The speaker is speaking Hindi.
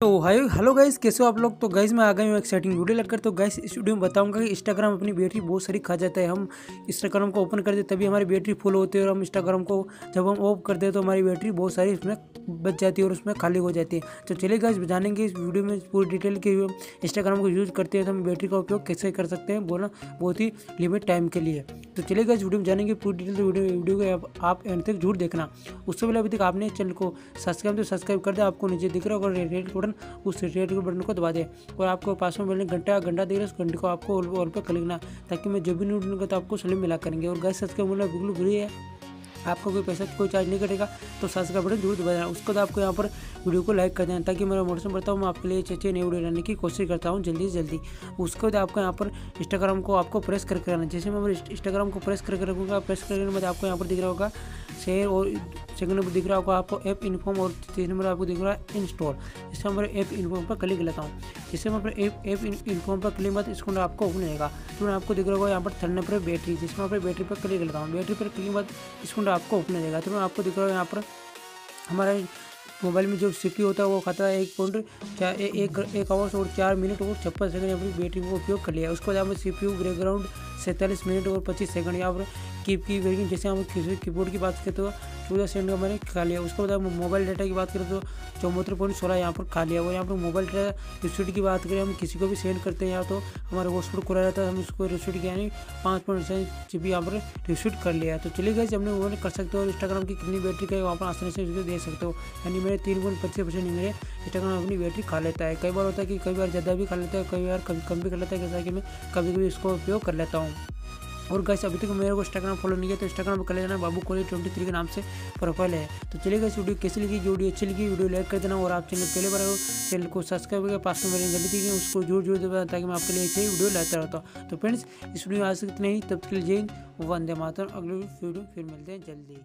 तो हाय हेलो गाइस कैसे हो आप लोग? तो गाइस मैं आ गई हूँ एक्साइटिंग वीडियो लगकर तो गाइस इस वीडियो में बताऊँगा कि इंस्टाग्राम अपनी बैटरी बहुत सारी खा जाता है। हम इंस्टाग्राम को ओपन करते तभी हमारी बैटरी फुल होती है और हम इंस्टाग्राम को जब हम ऑफ़ करते हैं तो हमारी बैटरी बहुत सारी उसमें बच जाती है और उसमें खाली हो जाती है। तो चलिए गाइस जानेंगे इस वीडियो में पूरी डिटेल के इंस्टाग्राम को यूज़ करते हैं तो हम बैटरी का उपयोग कैसे कर सकते हैं बोला बहुत ही लिमिट टाइम के लिए। तो चलिए गए वीडियो में जानेंगे पूरी डिटेल वीडियो वीडियो को आप एंड तक ज़रूर देखना। उससे पहले अभी तक आपने चैनल को सब्सक्राइब तो सब्सक्राइब कर दे आपको नीचे दिख रहा होगा रेड बटन उस रेड बटन को दबा दे और आपको पास में मिलने घंटा घंटा दिख रहा है, उस घंटे को आपको ऑल पर कर लेना ताकि मैं जो भी दूँगा तो आपको सलीम मिला करेंगे। और गैस सब्सक्राइब मिलना बिल्कुल बुरी है। आपको कोई पैसा कोई चार्ज नहीं कटेगा तो सब्सक्राइब बटन ज़रूर दबा देना उसके बाद आपको यहाँ पर वीडियो को लाइक कर देना, ताकि मेरा मोटिवेशन बढ़ता हूँ, मैं आपके लिए चेचे नई वीडियो लाने की कोशिश करता हूँ जल्दी से जल्दी। उसके बाद आपको यहाँ पर इंस्टाग्राम को आपको प्रेस करके आना। जैसे मैं इंस्टाग्राम को प्रेस करके रखूँगा प्रेस करके बाद आपको यहाँ पर दिख रहा होगा शेयर और सेकंड नंबर दिख रहा होगा आपको ऐप इन्फॉर्म और तीसरे नंबर आपको दिख रहा है इंस्टॉल इससे मैं ऐप इन्फॉर्म पर क्लिक लेता हूँ। जिससे मैं ऐप ऐप इन्फॉर्म पर क्लिक बाद इसको आपको ओपन रहेगा। तो आपको दिख रहा होगा यहाँ पर थर्ड नंबर बैटरी जिसमें अपने बैटरी पर क्लिक लेता हूँ। बैटरी पर क्लिक बाद इसको आपको ओपन रहेगा। तो आपको दिख रहा है यहाँ पर हमारा मोबाइल में जो सी होता है वो खाता है एक पॉइंट चार एक एक आवर्स और चार मिनट और छप्पन सेकंड अपनी बैटरी को उपयोग कर लिया। उसके बाद हमें सी पी बैकग्राउंड सैंतालीस मिनट और पच्चीस सेकंड यहाँ पर कीप की वर्किंग जैसे हम कीबोर्ड की बात करें तो चौदह सेकंड का मैंने खा लिया। उसके बाद मोबाइल डाटा की बात करें तो चौहत्तर पॉइंट सोलह यहाँ पर खा लिया। और यहाँ पर मोबाइल डाटा स्पीड की बात करें, हम किसी को भी सेंड करते हैं या तो हमारा हॉटस्पॉट खुला रहता है, हम उसको रिसीट किया नहीं पाँच पॉइंट जी बी यहाँ पर रिसीट कर लिया। तो चलिए गए हमने मोबाइल कर सकते हो। इंस्टाग्राम की कितनी बैटरी का वहाँ पर आसानी से उसको दे सकते हो। यानी मेरे तीन पॉइंट पच्चीस परसेंट मेरे इंस्टाग्राम अपनी बैटरी खा लेता है। कई बार होता है कि कई बार ज़्यादा भी खा लेता है, कई बार कम भी कर लेता है, जैसा कि मैं कभी कभी इसको उपयोग कर लेता हूँ। और गैस अभी तक मेरे को इंस्टाग्राम फॉलो नहीं किया तो इंस्टाग्राम पर कर लेना बाबू कोहली ट्वेंटी थ्री के नाम से प्रोफ़ाइल है। तो चलिए गैस वीडियो कैसी लगी? जो वीडियो अच्छी लगी वीडियो लाइक कर देना और आप चैनल पहले बार चैनल को सब्सक्राइब करके पास में मेरी गलती थी उसको ज़ोर ज़ोर देता ताकि मैं आपके लिए अच्छी वीडियो लाता रहता हूँ। तो फ्रेंड्स इस वीडियो आ सकते नहीं तब तक जय वंदे मातर अगले वीडियो फिर मिलते हैं जल्दी।